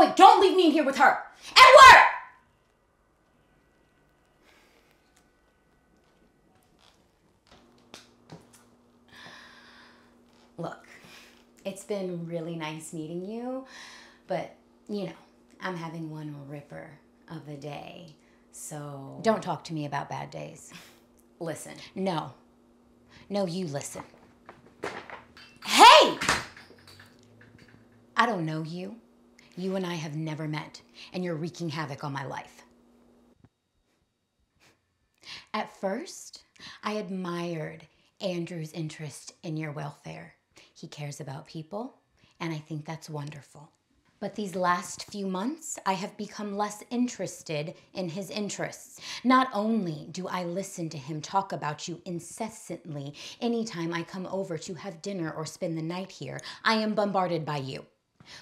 going. Don't leave me in here with her. Edward! Look, it's been really nice meeting you, but you know, I'm having one ripper of a day. So don't talk to me about bad days. Listen. No. No, you listen. Hey! I don't know you. You and I have never met, and you're wreaking havoc on my life. At first, I admired Andrew's interest in your welfare. He cares about people, and I think that's wonderful. But these last few months, I have become less interested in his interests. Not only do I listen to him talk about you incessantly anytime I come over to have dinner or spend the night here, I am bombarded by you.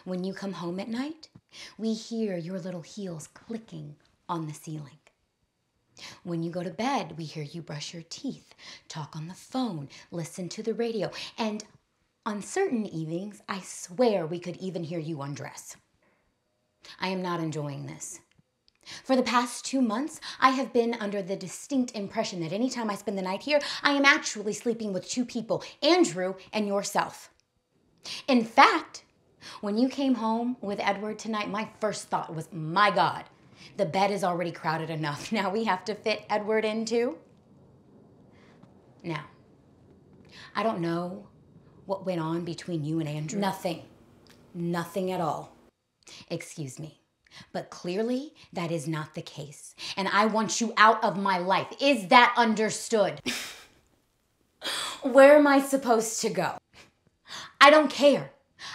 When you come home at night, we hear your little heels clicking on the ceiling. When you go to bed, we hear you brush your teeth, talk on the phone, listen to the radio, and on certain evenings, I swear we could even hear you undress. I am not enjoying this. For the past two months, I have been under the distinct impression that anytime I spend the night here, I am actually sleeping with two people Andrew and yourself. In fact, when you came home with Edward tonight, my first thought was, my God, the bed is already crowded enough. Now we have to fit Edward in too? Now, I don't know what went on between you and Andrew? Nothing. Nothing at all. Excuse me. But clearly, that is not the case. And I want you out of my life. Is that understood? Where am I supposed to go? I don't care.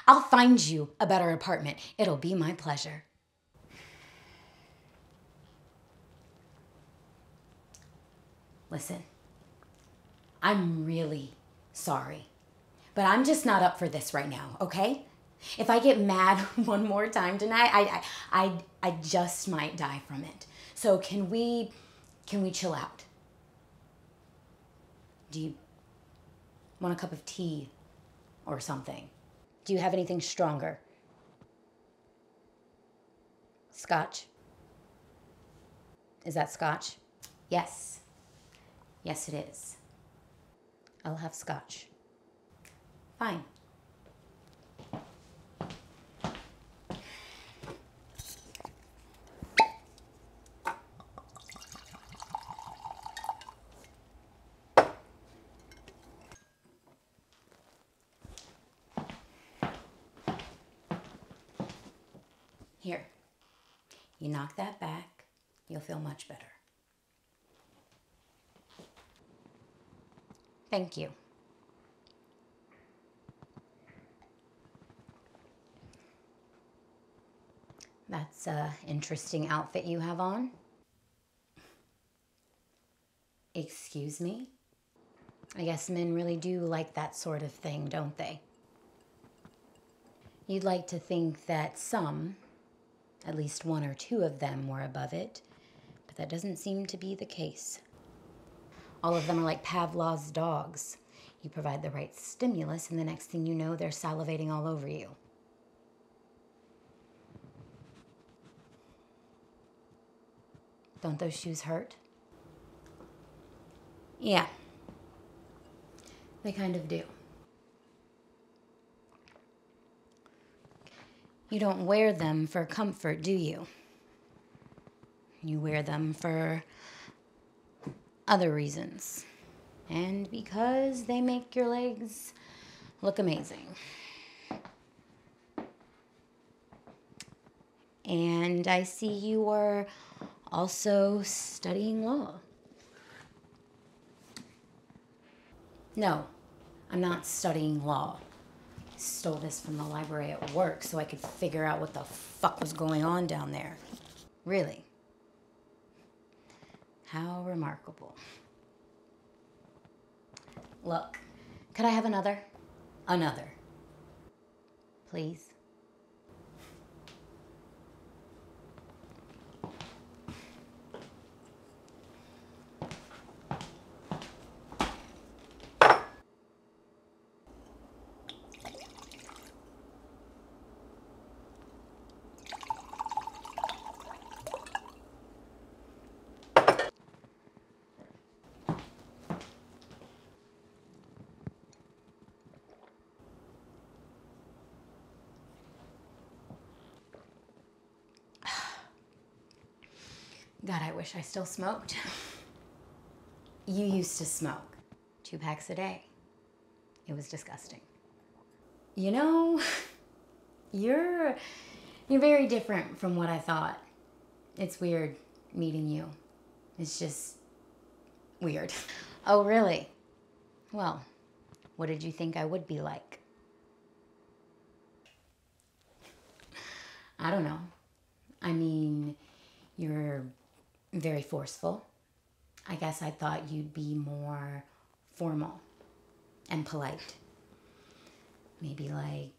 I'll find you a better apartment. It'll be my pleasure. Listen, I'm really sorry. But I'm just not up for this right now, okay? If I get mad one more time tonight, I, I, I, I just might die from it. So can we, can we chill out? Do you want a cup of tea or something? Do you have anything stronger? Scotch? Is that scotch? Yes. Yes, it is. I'll have scotch. Fine. Here, you knock that back, you'll feel much better. Thank you. That's a interesting outfit you have on. Excuse me? I guess men really do like that sort of thing, don't they? You'd like to think that some, at least one or two of them, were above it, but that doesn't seem to be the case. All of them are like Pavlov's dogs. You provide the right stimulus, and the next thing you know, they're salivating all over you. Don't those shoes hurt? Yeah. They kind of do. You don't wear them for comfort, do you? You wear them for other reasons. And because they make your legs look amazing. And I see you are also studying law. No, I'm not studying law. I stole this from the library at work so I could figure out what the fuck was going on down there. Really. How remarkable. Look, could I have another? Another. Please. God, I wish I still smoked. you used to smoke two packs a day. It was disgusting. You know, you're you're very different from what I thought. It's weird meeting you. It's just weird. Oh, really? Well, what did you think I would be like? I don't know. I mean, you're very forceful. I guess I thought you'd be more formal and polite. Maybe like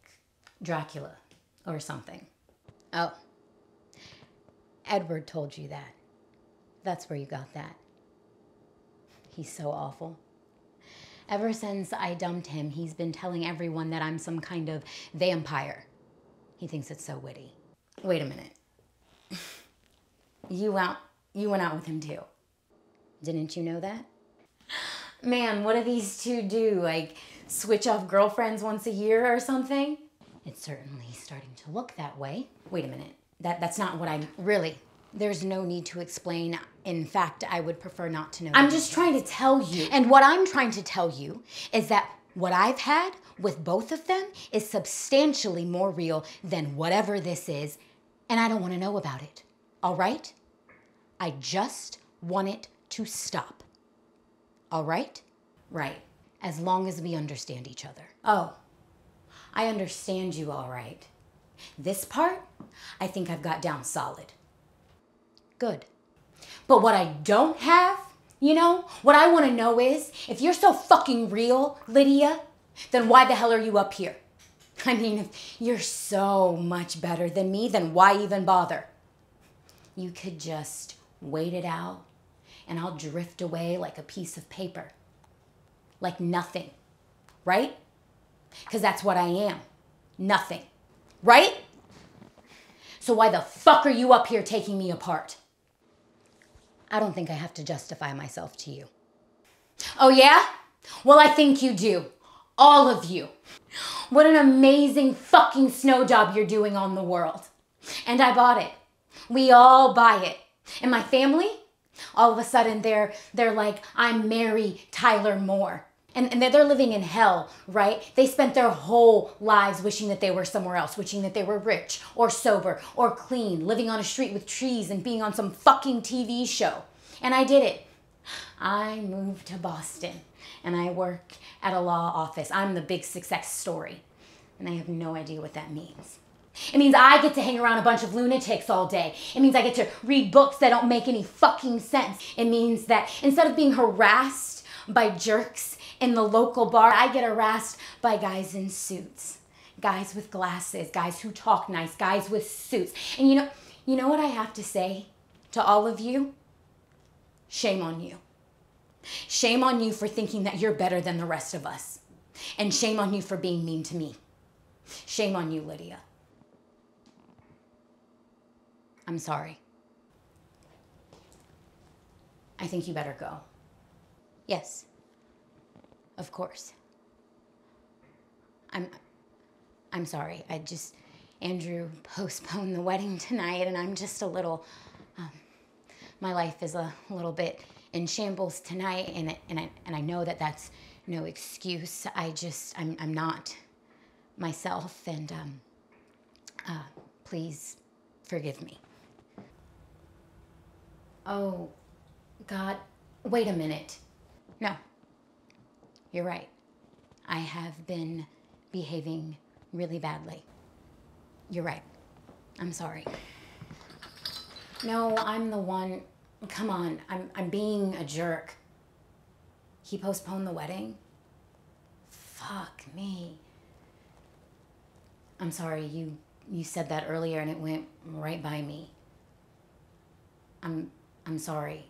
Dracula or something. Oh, Edward told you that. That's where you got that. He's so awful. Ever since I dumped him, he's been telling everyone that I'm some kind of vampire. He thinks it's so witty. Wait a minute. You went, you went out with him too. Didn't you know that? Man, what do these two do? Like switch off girlfriends once a year or something? It's certainly starting to look that way. Wait a minute. That that's not what I'm really. There's no need to explain. In fact, I would prefer not to know. I'm just trying to tell you. And what I'm trying to tell you is that what I've had with both of them is substantially more real than whatever this is, and I don't want to know about it. All right? I just want it to stop. All right? Right. As long as we understand each other. Oh, I understand you all right. This part, I think I've got down solid. Good. But what I don't have, you know, what I want to know is if you're so fucking real, Lydia, then why the hell are you up here? I mean, if you're so much better than me, then why even bother? You could just wait it out and I'll drift away like a piece of paper. Like nothing. Right? Because that's what I am. Nothing. Right? So why the fuck are you up here taking me apart? I don't think I have to justify myself to you. Oh, yeah? Well, I think you do. All of you. What an amazing fucking snow job you're doing on the world. And I bought it. We all buy it. And my family, all of a sudden they're they're like, I'm Mary Tyler Moore. And, and they're living in hell, right? They spent their whole lives wishing that they were somewhere else, wishing that they were rich or sober or clean, living on a street with trees and being on some fucking TV show. And I did it. I moved to Boston and I work at a law office. I'm the big success story. And I have no idea what that means. It means I get to hang around a bunch of lunatics all day. It means I get to read books that don't make any fucking sense. It means that instead of being harassed by jerks in the local bar, I get harassed by guys in suits. Guys with glasses, guys who talk nice, guys with suits. And you know, you know what I have to say to all of you? Shame on you. Shame on you for thinking that you're better than the rest of us. And shame on you for being mean to me. Shame on you, Lydia. I'm sorry. I think you better go. Yes. Of course. I'm I'm sorry. I just Andrew postponed the wedding tonight and I'm just a little um, my life is a little bit in shambles tonight and and I and I know that that's no excuse. I just I'm I'm not myself and um uh, please forgive me. Oh, God, wait a minute. No, you're right. I have been behaving really badly. You're right. I'm sorry. No, I'm the one. Come on, I'm, I'm being a jerk. He postponed the wedding? Fuck me. I'm sorry, you, you said that earlier and it went right by me. I'm I'm sorry.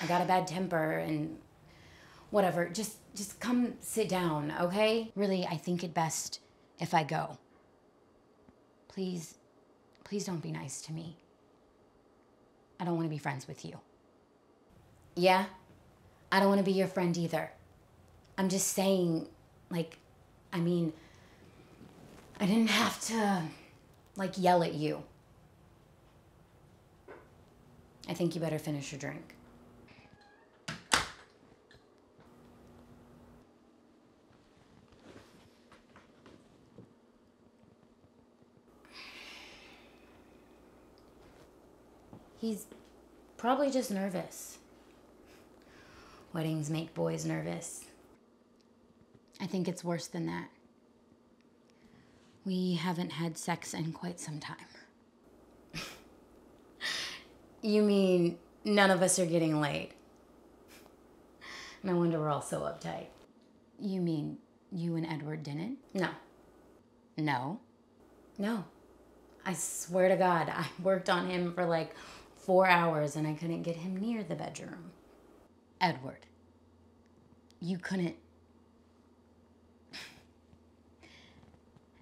I got a bad temper and whatever. Just just come sit down, okay? Really, I think it best if I go. Please please don't be nice to me. I don't want to be friends with you. Yeah? I don't want to be your friend either. I'm just saying like I mean I didn't have to like yell at you. I think you better finish your drink. He's probably just nervous. Weddings make boys nervous. I think it's worse than that. We haven't had sex in quite some time. You mean none of us are getting laid? No wonder we're all so uptight. You mean you and Edward didn't? No. No? No. I swear to God, I worked on him for like four hours and I couldn't get him near the bedroom. Edward, you couldn't.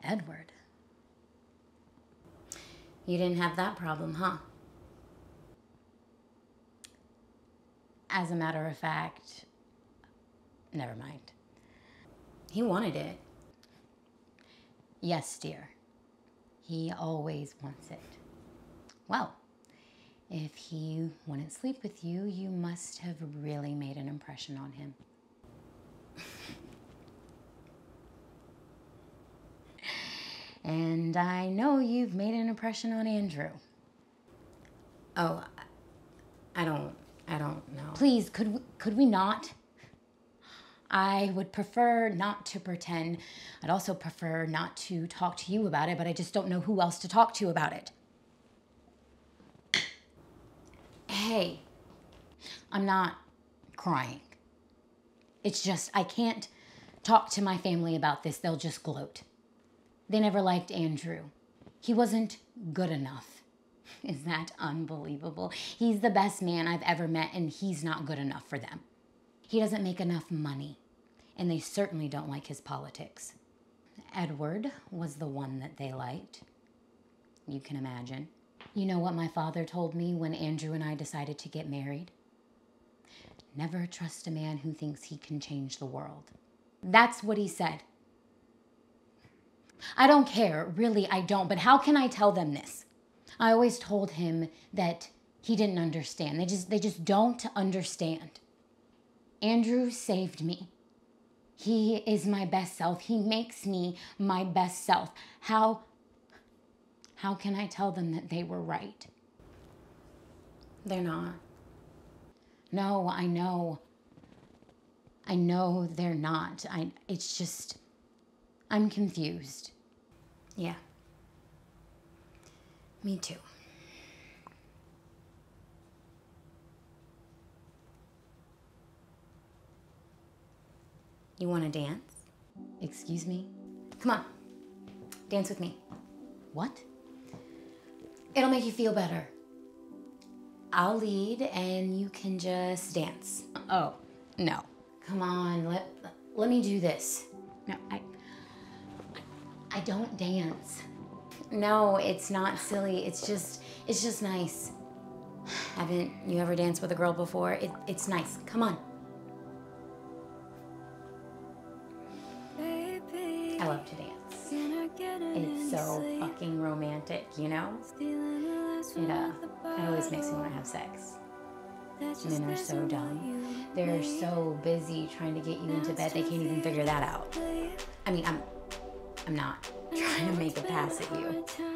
Edward. You didn't have that problem, huh? As a matter of fact, never mind. He wanted it. Yes, dear. He always wants it. Well, if he wouldn't sleep with you, you must have really made an impression on him. and I know you've made an impression on Andrew. Oh, I don't I don't know. Please, could we, could we not? I would prefer not to pretend. I'd also prefer not to talk to you about it, but I just don't know who else to talk to about it. Hey, I'm not crying. It's just, I can't talk to my family about this. They'll just gloat. They never liked Andrew. He wasn't good enough. Is that unbelievable? He's the best man I've ever met, and he's not good enough for them. He doesn't make enough money, and they certainly don't like his politics. Edward was the one that they liked. You can imagine. You know what my father told me when Andrew and I decided to get married? Never trust a man who thinks he can change the world. That's what he said. I don't care, really, I don't, but how can I tell them this? I always told him that he didn't understand. They just they just don't understand. Andrew saved me. He is my best self. He makes me my best self. How how can I tell them that they were right? They're not. No, I know. I know they're not. I it's just I'm confused. Yeah. Me too. You want to dance? Excuse me? Come on. Dance with me. What? It'll make you feel better. I'll lead and you can just dance. Oh, no. Come on, let, let me do this. No, I, I don't dance. No, it's not silly. It's just, it's just nice. Haven't you ever danced with a girl before? It, it's nice. Come on. I love to dance. It's so fucking romantic, you know? It, uh, it always makes me want to have sex. Men are so dumb. They're so busy trying to get you into bed, they can't even figure that out. I mean, I'm, I'm not trying to make a pass at you.